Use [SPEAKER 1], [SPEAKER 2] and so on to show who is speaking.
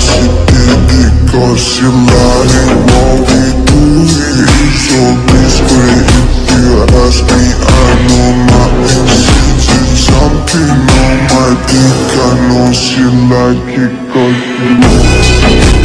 [SPEAKER 1] she did because you lied. and won't be doing it. So be straight if you ask me, I know my intentions. Something on my dick, I know she like it cause.